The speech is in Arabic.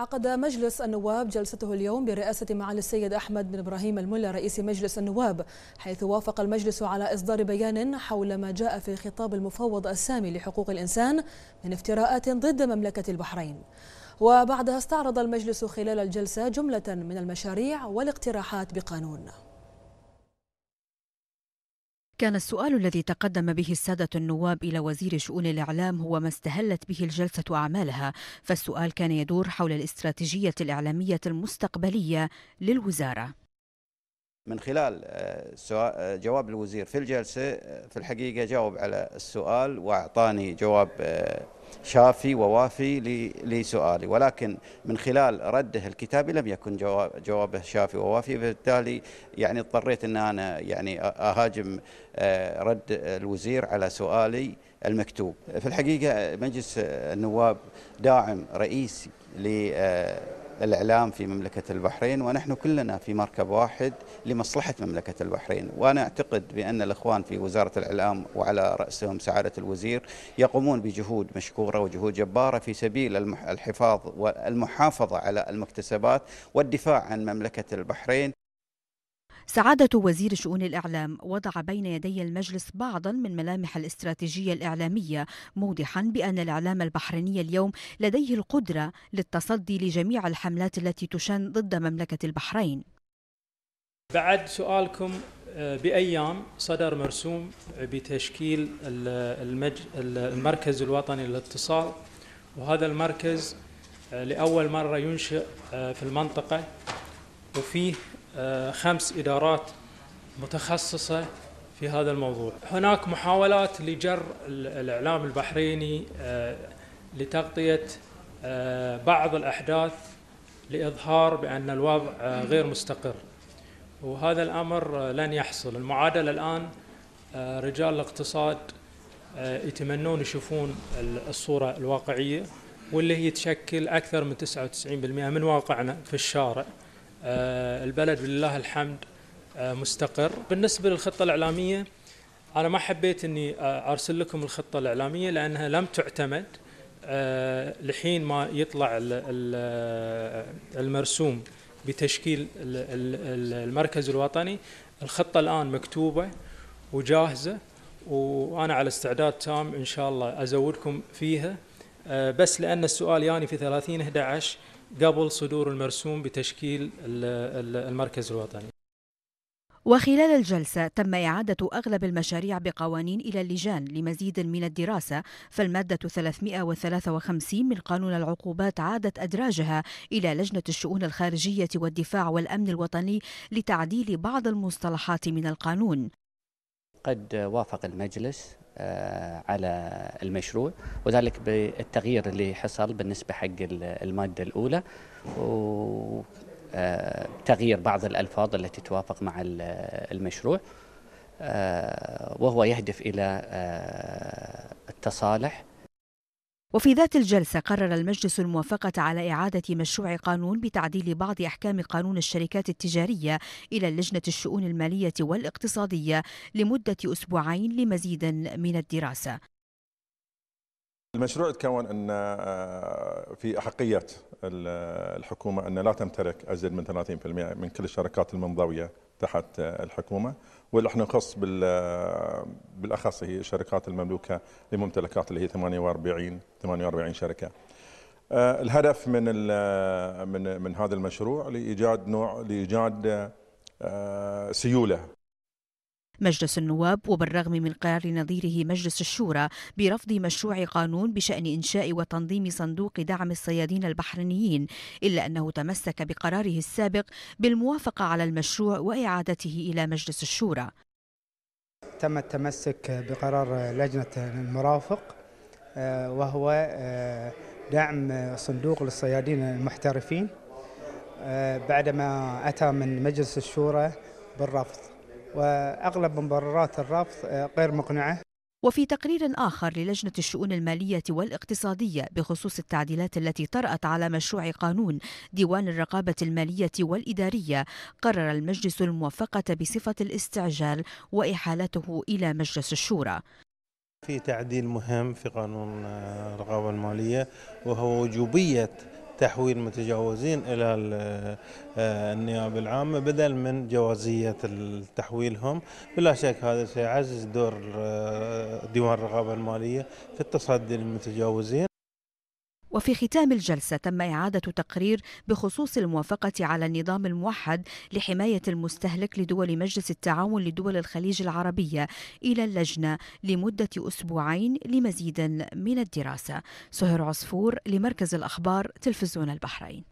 عقد مجلس النواب جلسته اليوم برئاسة معالي السيد أحمد بن إبراهيم الملا رئيس مجلس النواب حيث وافق المجلس على إصدار بيان حول ما جاء في خطاب المفوض السامي لحقوق الإنسان من افتراءات ضد مملكة البحرين. وبعدها استعرض المجلس خلال الجلسة جملة من المشاريع والاقتراحات بقانون. كان السؤال الذي تقدم به السادة النواب إلى وزير شؤون الإعلام هو ما استهلت به الجلسة أعمالها فالسؤال كان يدور حول الاستراتيجية الإعلامية المستقبلية للوزارة. من خلال آه، آه، جواب الوزير في الجلسة آه، في الحقيقة جاوب على السؤال وأعطاني جواب شافي ووافي لسؤالي. ولكن من خلال رده الكتابي لم يكن جوابه شافي ووافي. بالتالي يعني اضطريت إن أنا يعني أهاجم رد الوزير على سؤالي المكتوب. في الحقيقة مجلس النواب داعم رئيسي الإعلام في مملكة البحرين ونحن كلنا في مركب واحد لمصلحة مملكة البحرين. وأنا أعتقد بأن الإخوان في وزارة الإعلام وعلى رأسهم سعادة الوزير يقومون بجهود مشكورة وجهود جبارة في سبيل الحفاظ والمحافظة على المكتسبات والدفاع عن مملكة البحرين. سعادة وزير شؤون الإعلام وضع بين يدي المجلس بعضا من ملامح الاستراتيجية الإعلامية موضحا بأن الإعلام البحريني اليوم لديه القدرة للتصدي لجميع الحملات التي تشن ضد مملكة البحرين. بعد سؤالكم آه، بأيام صدر مرسوم بتشكيل المركز الوطني للاتصال وهذا المركز آه، لأول مرة ينشئ آه، في المنطقة وفيه خمس إدارات متخصصة في هذا الموضوع. هناك محاولات لجر الإعلام البحريني آه، لتغطية آه، بعض الأحداث لإظهار بأن الوضع غير مستقر. وهذا الأمر لن يحصل. المعادلة الآن رجال الاقتصاد يتمنون يشوفون الصورة الواقعية واللي هي تشكل أكثر من 99% من واقعنا في الشارع. آه، البلد لله الحمد آه، مستقر. بالنسبة للخطة الإعلامية أنا ما حبيت أني آه، أرسل لكم الخطة الإعلامية لأنها لم تعتمد لحين ما يطلع المرسوم بتشكيل المركز الوطني. الخطة الآن مكتوبة وجاهزة وأنا على استعداد تام إن شاء الله أزودكم فيها. بس لأن السؤال يعني في 30 11 قبل صدور المرسوم بتشكيل المركز الوطني. وخلال الجلسة تم إعادة أغلب المشاريع بقوانين إلى اللجان لمزيد من الدراسة فالمادة 353 من قانون العقوبات عادت أدراجها إلى لجنة الشؤون الخارجية والدفاع والأمن الوطني لتعديل بعض المصطلحات من القانون. قد وافق المجلس آه، على المشروع وذلك بالتغيير اللي حصل بالنسبة حق المادة الأولى وتغيير آه، بعض الألفاظ التي توافق مع المشروع آه، وهو يهدف إلى التصالح وفي ذات الجلسة قرر المجلس الموافقة على إعادة مشروع قانون بتعديل بعض أحكام قانون الشركات التجارية إلى لجنة الشؤون المالية والاقتصادية لمدة أسبوعين لمزيد من الدراسة. المشروع تكون أن آه، في أحقية الحكومة أن لا تمتلك أزيد من 30% من كل الشركات المنضوية تحت الحكومة واللي إحنا نخص بالأخص هي الشركات المملوكة لممتلكات اللي هي 48 48 شركة. آه، الهدف من من من هذا المشروع لإيجاد نوع لإيجاد آه، سيولة مجلس النواب وبالرغم من قرار نظيره مجلس الشورى برفض مشروع قانون بشأن إنشاء وتنظيم صندوق دعم الصيادين البحرينيين إلا أنه تمسك بقراره السابق بالموافقة على المشروع وإعادته إلى مجلس الشورى. تم التمسك بقرار لجنة المرافق آه، وهو آه، دعم صندوق للصيادين المحترفين آه، بعدما أتى من مجلس الشورى بالرفض. وأغلب مبررات الرفض آه، غير مقنعة. وفي تقرير آخر للجنة الشؤون المالية والاقتصادية بخصوص التعديلات التي طرأت على مشروع قانون ديوان الرقابة المالية والإدارية قرر المجلس الموافقة بصفة الاستعجال وإحالته إلى مجلس الشورى. في تعديل مهم في قانون آه، الرقابة المالية وهو وجوبية تحويل متجاوزين إلى النيابة العامة بدل من جوازية تحويلهم. بلا شك هذا سيعزز دور ديوان الرقابة المالية في التصدي للمتجاوزين. وفي ختام الجلسة تم إعادة تقرير بخصوص الموافقة على النظام الموحد لحماية المستهلك لدول مجلس التعاون لدول الخليج العربية إلى اللجنة لمدة أسبوعين لمزيد من الدراسة. سهر عصفور لمركز الأخبار تلفزيون البحرين.